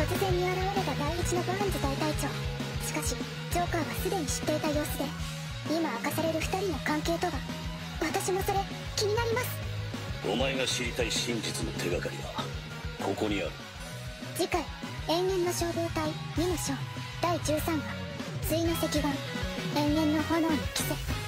突然に現れた第一のバーンズ大隊長。しかしジョーカーはすでに知っていた様子で今明かされる2人の関係とは私もそれ気になります。お前が知りたい真実の手がかりはここにある。次回延々の消防隊2の章第13話。対の赤眼延々の炎の季節